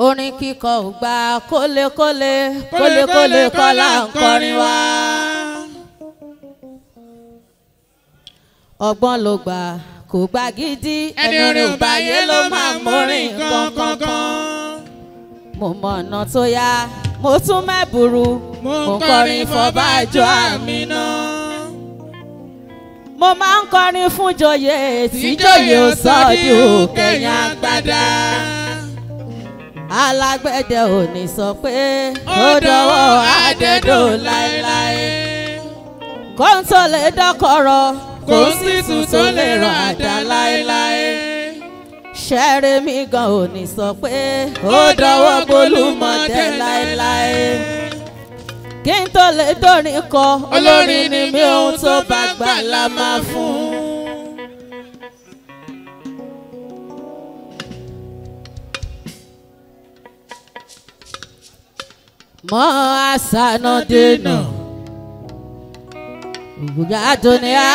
orin kíkọ ò gba kólékólé kólékólé kọ́lá ń kọrin wá. ọgbọ́n ló gbà kò gbà gidi ẹni orin ò bá yé ló máa mórin kankankan. mo mọ ọ̀nà tó yá mo tún mẹ́bùrú mo kọrin fọbàjọ́ àmì náà. mo máa ń kọrin fún joyè tí joyè ò sọ́ọ́dún kẹ̀yìn àgbàdá alágbẹ̀dẹ ò ní sọ pé ó dọwọ́ àdẹ́dọ̀ láéláé kóńtò lè dọ́kọ̀rọ̀ kò sí tuntun lè rọ̀ àdá láéláé ṣẹ́rẹ́ mi gan ò ní sọ pé ó dọwọ́ gbólúmọ̀dé láéláé kí n tó lè dórin kọ olórin ni mi ohun tó bá gbà la máa fún un. mọ́ àṣànà dènà ògùgà àdóníyà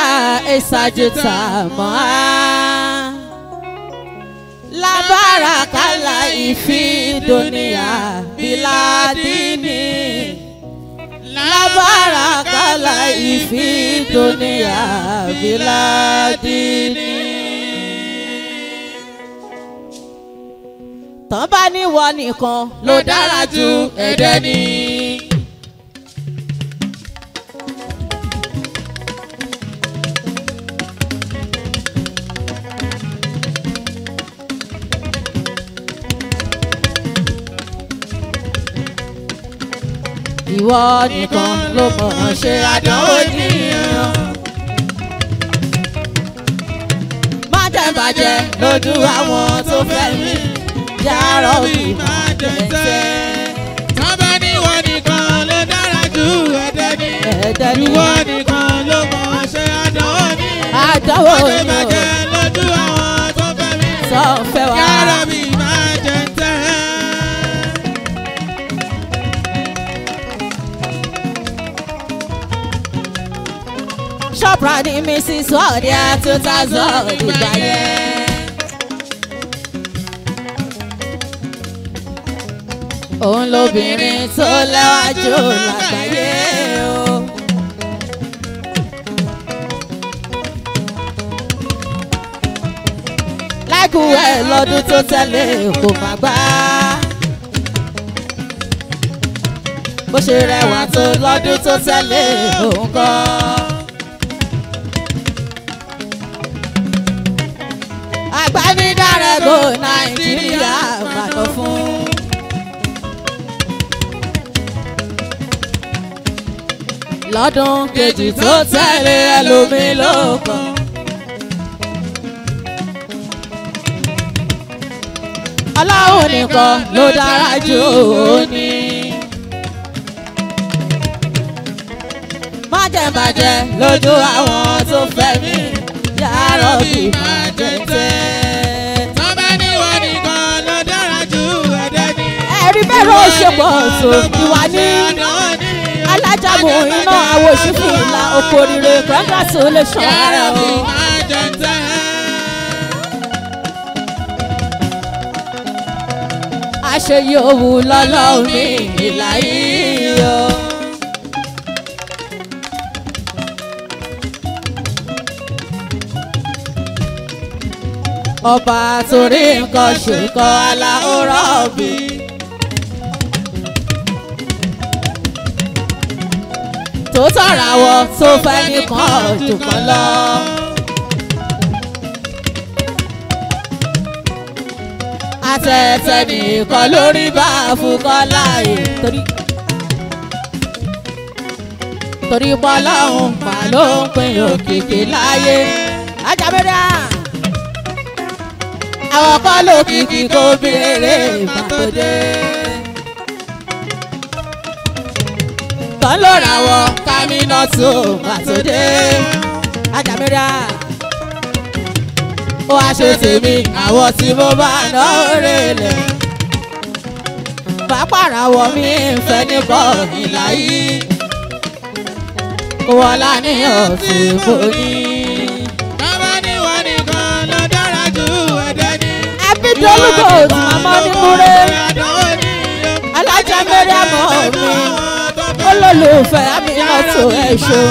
ìṣàjẹta mọ́ á ifi kálá biladini, bíládìní lábára kálá ìfídóníyà bíládìní. tán bá níwọ nìkan ló dára ju ẹ̀dẹ́ ni. ìwọ nìkan ló mọ̀ ọ́n ṣe àdánwò ènìyàn. má jẹ́ bàjẹ́ lójú àwọn tó fẹ́ mi yàrá mi máa dẹ̀tẹ̀. tábà ní ìwọ nìkan ló dára ju ẹ̀dẹ́ mi. ẹ̀dẹ́ mi ìwọ nìkan ló mọ ṣe àdánwò mi. àdánwò mi o. àdèmàjẹ lójú àwọn tó fẹ́ mi. sọ fẹ́ wa. yàrá mi máa dẹ̀tẹ̀. Shoprite mi sísọ ọ̀dẹ́ àtúntà zọ́ọ̀dì gbàyẹ. òun lobìnrin tó lẹ́wà jù lágbàáyé o. lákùúwẹ̀ lọ́dún tó tẹ̀lé kò má gbá. bó ṣe rẹwà tó lọ́dún tó tẹ̀lé òun kọ́. àgbánídàrẹ́gbò nàìjíríà bàtọ̀ fún. lọ́dún kejì tó tẹ̀lé ẹlòmíì ló kàn. Ọlọ́run nìkan ló dára jù ó ní. Májẹ̀májẹ̀ lójú àwọn tó fẹ́ mi yàrá bí májẹ̀tẹ̀. Tọ́bẹ́ ní wọn nìkan ló dára jù ẹ̀dẹ́ ní. Ẹ̀rí bẹ́ẹ̀ ló ṣe pọ̀ tó ìwà ní ajagun iná àwọn òṣìfì ìlà oko rire congratulation ara o. àṣeyí òwú lọ́lọ́ mi ìlà yìí o. ọba torí nǹkan ṣùkọ́ aláhùrọ̀ bíi. tó tọ̀ra wọ tó fẹ́ni kan dùnkàn lọ. àtẹ̀tẹ̀ nìkan lórí bá fúnkọ́ láàyè torí torí bọ́lọ́hún mà ló ń pín òkìkí láyé ajábẹ́dá. àwọn kọ́ lókìkí kó béèrè ìgbà tó dé. kan ló ra wọn Kámínátù Màtòdé ajàmẹ́rà ó wá ṣe tèmi àwọn tí mo bá náà rẹlẹ̀ pàápàá wọ mi fẹ́ níbọ̀ nílá yìí wọ́n lá ní ọ̀sẹ̀ borí. bàbá ní wọn nìkan ló dára ju ẹ̀dẹ́ ní. ẹbí tó lùkọ́ òtún àmọ́ ní múre alájà mẹ́rẹ̀ mọ́ mi olólùfẹ́ mi lọ́tò ẹ ṣe.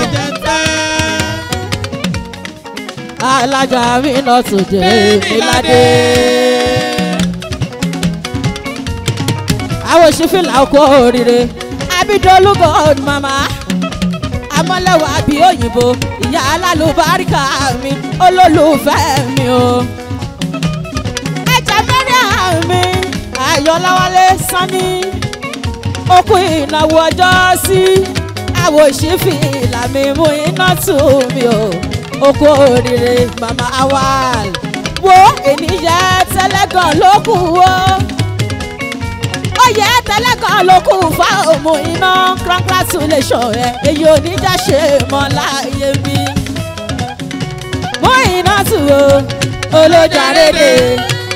alága mi lọ́tò jẹ́ mi ládé. àwọn òṣìfìlà ọkọ̀ òrìrè abidolu gold mama amọ́lẹ́wà bí òyìnbó ìyá alálùbáríkà mi olólùfẹ́ mi o. ẹ̀jẹ̀ mẹ́rin àmì ayọ̀láwálé sanni okun ìnáwó ọjọ́ sí àwòṣí fi ìlà mi mú iná tù mí o okú oríire màmá awal wo ènìyàn tẹ́lẹ̀gàn ló kù o oyè tẹ́lẹ̀gàn ló kù fa òmù iná congratulation ẹ èyí oníjà ṣe mọ́ láàyè mi mú iná tù o olójà rédè.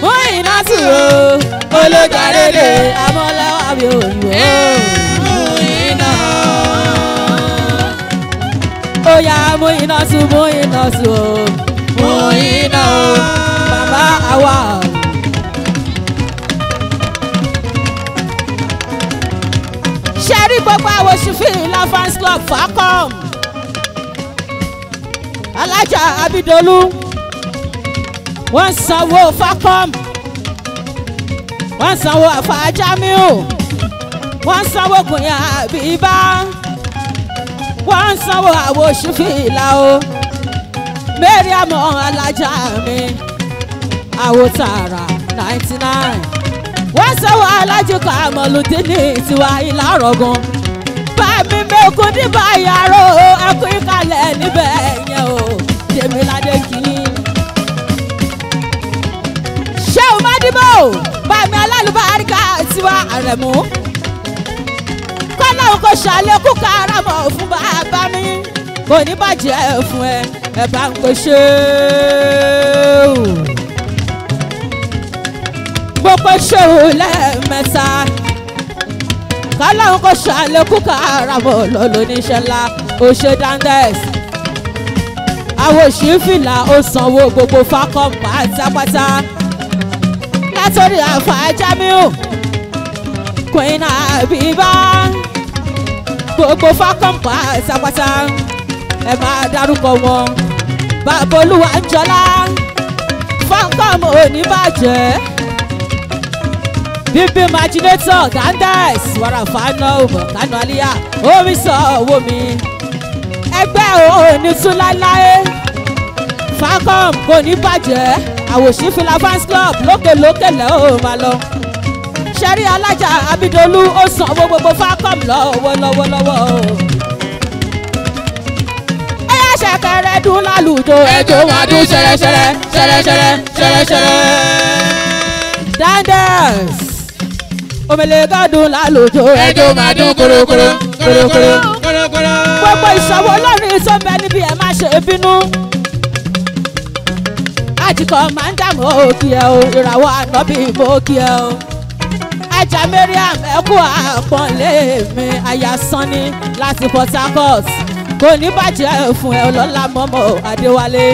Muinatu o olójàrere amọ́láwá mi ò yọ. Muina. Oya Muinatu Muinatu o. Muina o. Bàbá àwa. Ṣé rí gbogbo àwọn ṣùfìrì la fans club Falcom? Alájà Abidolu wọ́n sanwó facom wọ́n sanwó àfàjámíù wọ́n sanwó kùnyà bíbá wọ́n sanwó àwòṣùfìlà o mariam alájà mi àwòtàrà ninety nine wọ́n sanwó alájùkọ àmọ̀lùdínì tiwa ìlà ọ̀rọ̀gùn bàmí mẹ́kùn níbàyàrá o akú ìkàlẹ̀ níbẹ̀ yẹn o jẹ́mi ládé kìí. tiwa àrẹ̀mú. kọ́lá òkò ṣàlékún karamọ̀ fún bàbá mi kò ní bàjẹ́ fún ẹ ẹ bá ń kó ṣe o. gbogbo ṣòro lẹ́ẹ̀mẹ́ta kọ́lá òkò ṣàlékún karamọ̀ lọ́lọ́ oníṣẹ́ ńlá ó ṣe dáńdẹ́sì àwọn òṣìfìlà ó sanwó gbogbo fákọ̀ọ́ pátápátá látọ̀rí àfàájámíù. Queen Abiba gbogbo fákànpá ìsapata ẹ máa dárúkọ wọn babolúwa ń jọlá fákànmù òní bàjẹ́ bíbí imaginator dandes wàràfàánà òmò kánú àlíyá omi sọ owó mi ẹgbẹ́ òní tún láláyé fákànmù kò ní bàjẹ́ àwòṣí fans club lókèlókè lẹ́hìn ó lọ ṣẹ́rí alájà abidolu ó sanwó gbogbo falcom lọ́wọ́ lọ́wọ́ lọ́wọ́ o. ẹ yá ṣẹ̀kẹ̀rẹ̀ dún lálùjọ ẹjọ́ wọn dún ṣẹ̀rẹ̀ṣẹ̀rẹ̀ ṣẹ̀rẹ̀ṣẹ̀rẹ̀ ṣẹ̀rẹ̀ṣẹ̀rẹ̀. danders omelega dún lálùjọ ẹjọ́ máa dún korokoro korokoro korokoro. gbogbo ìṣòwò lónìí tó níbi ẹ má ṣe bínú àjìkọ máa ń dààmú òkè o ìràwọ̀ ànábì ìbò òkè o alájà Mariam ẹkú àpọ́nlé mi aya sanni láti Port Harcourt kò ní bàjẹ́ fún ẹ ọlọ́lá mọ́mọ́ Adéwálé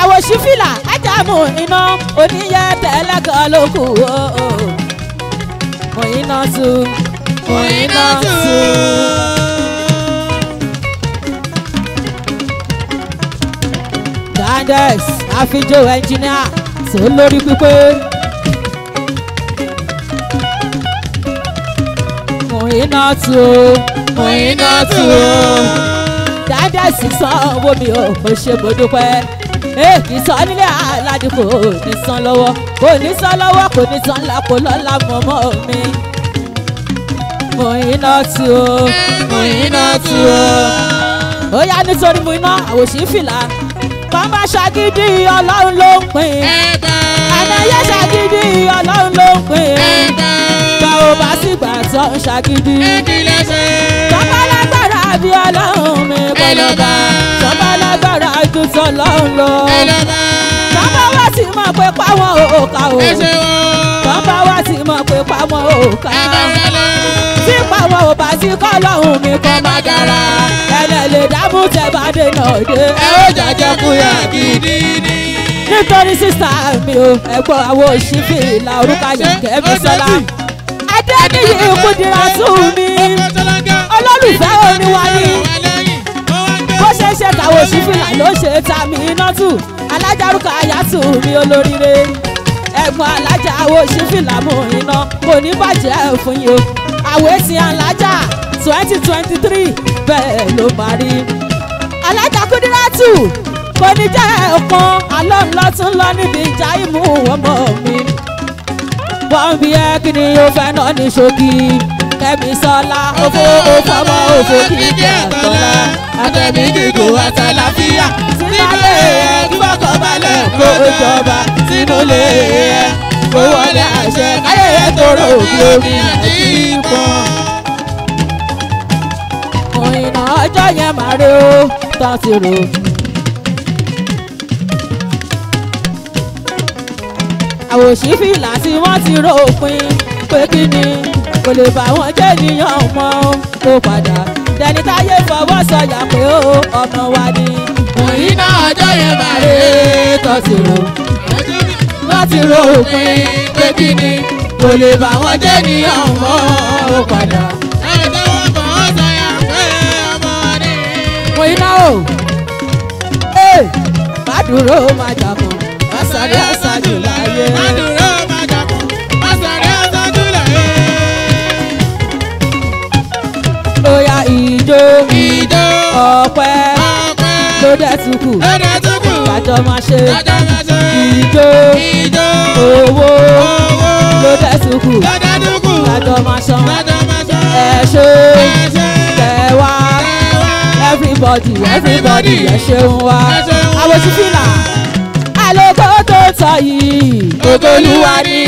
àwòṣífìlà ájàmù iná oníyẹ tẹ́lẹ́gàn ló kù ó òyìnà tù òyìnà tù. Gandes àfijọ́ ẹnjìníà tó lórí pípé. Muinatu o Muinatu o dáadáa sísan owó mi ò mo ṣe mo dúpẹ́ èkì sọ nílé aládì kò ní san lọ́wọ́ kò ní san lọ́wọ́ kò ní san ńlá kò lọ́la mọ́mọ́ mi Muinatu o Muinatu o ó yá nítorí Muinatu àwòṣí fìlà kàn bá ṣàgídí ọlọ́run ló ń pín ẹ̀dá àdáyé ṣàgídí ọlọ́run ló ń pín ẹ̀dá tó ń ṣàkíndí. tọ́pọ̀ lágbára bí ọlọ́run mi kọ́ lọ́ba tọ́pọ̀ lágbára ju tọ́lọ́run lọ. tọ́pọ̀ wá sí mọ̀ pé páwọn ò ká o tọ́pọ̀ wá sí mọ̀ pé páwọn ò ká tí páwọn ò bá sí kọ́ lọ́run mi kọ́ má dára ẹ̀rẹ̀ lè dábùú tẹ̀ bá dènà dé. ẹ ó jàjẹ́ kúyà gidi ni nítorí sísá mi ò ẹ̀gbọ́n àwọn òṣìfì ìlà orúkọ àyànkẹ́ mi sọ́la adéníyì kùdìrátù mi olólùfẹ́ oníwà ni bó ṣe ṣe kàwé sífìlà ló ṣe ta mí nọ́tù alájárúkọ àyàtù mi olóríire ẹ̀gbọ́n alájà àwọ̀ sífìlà mú iná kò ní bàjẹ́ fún yìí o àwẹ̀ ti alájà twenty twenty three bẹ́ẹ̀ ló máa rí alájà kùdìrátù kò ní jẹ́ ọ̀kan alọ́ lọ níbi ìjà ìmú ọmọ mi bọ́m̀bì ẹ́ kí ni o fẹ́ náà ní ṣókí kẹ́mi sọ́lá òfò òfòmọ́ òfò kìkì àtọ́lá abẹ́mi gígùn àtàlàfíà sínú lè ẹ́ kí bọ́kọ̀ balẹ̀ kó jọba sínú lè ẹ́ kó wọlé àṣẹ káyẹyẹ tóró òbí omi àti ìbọn. òyìnbó ọjọ́ yẹn máa rí ó tọ́ sí rò. àwòṣí fìlà tí wọ́n ti ròpin pé kí ni kò lè bá wọn jẹ́ ènìyàn mọ́ ó padà dẹni táyé fọwọ́ sọyà pé ó ọmọ wa ni. òyì náà ọjọ́ yẹn bàrẹ́ tó ti rò wọ́n ti rò òpin pé kí ni kò lè bá wọn jẹ́ ènìyàn mọ́ ó padà. Mo iná o, bá dúró máa jà fún sáré àṣájú láyé. Mádùúró máa dàkún, má sáré àṣájú láyé. Lóyà ìjó, ìjó, ọ̀pẹ, ọ̀pẹ, lódẹ tukù, lódẹ tukù, kájọ máa ṣe, kájọ máa ṣe, ìjó, ìjó, owó, owó, lódẹ tukù, lódẹ tukù, kájọ máa ṣan, kájọ máa everybody, everybody, ẹ ṣeun wa, àwọn ṣífìlà sọ yìí ògolúwa ni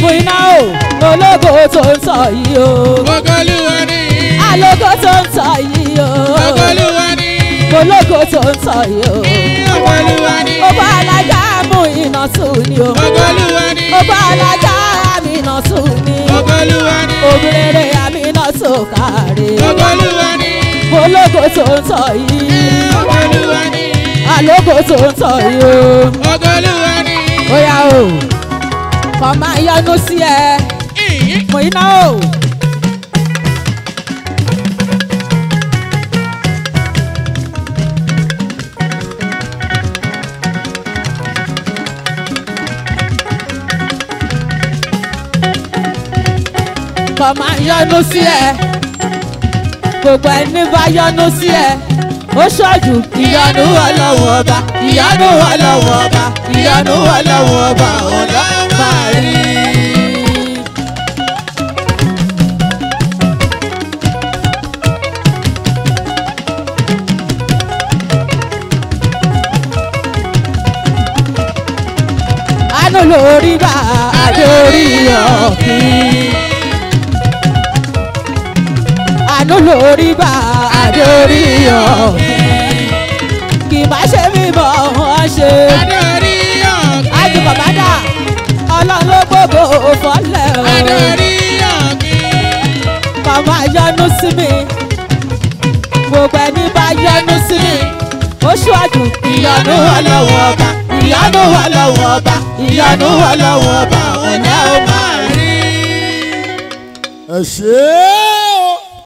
fún iná o ológo tó ń sọ yìí o ògolúwa ni alógo tó ń sọ yìí o ògolúwa ni ológo tó ń sọ yìí o ògolúwa ni ọba alájà mú iná sùn ni o ògolúwa ni ọba alájà mi iná sùn ni ògolúwa ni obìnrin rẹ̀ iná sùn káre ògolúwa ni ológo tó ń sọ yìí ògolúwa ni àlógo tó ń tọ̀ yìí o. ògolúwa ni. ó yá o kò máa yọnu sí ẹ mọ̀ iná o. kò máa yọnu sí ẹ gbogbo ẹni bá yọnu sí ẹ ó ṣáájú. ìyanu ọlọ́wọ́ ọba ìyanu ọlọ́wọ́ ọba ìyanu ọlọ́wọ́ ọba. ṣe. Adórí ọ̀gbìn. Ájú bàbá dà, ọlọ́run ló gbogbo òfọ́lẹ̀ o. Adórí ọ̀gbìn. Bàbá yọ́nú sí mi, gbogbo ẹni bá yọ́nú sí mi. Oṣù àjò ìyanu wà lọ́wọ́ ọba, ìyanu wà lọ́wọ́ ọba, ìyanu wà lọ́wọ́ ọba, òun náà rí. Ẹ ṣe é.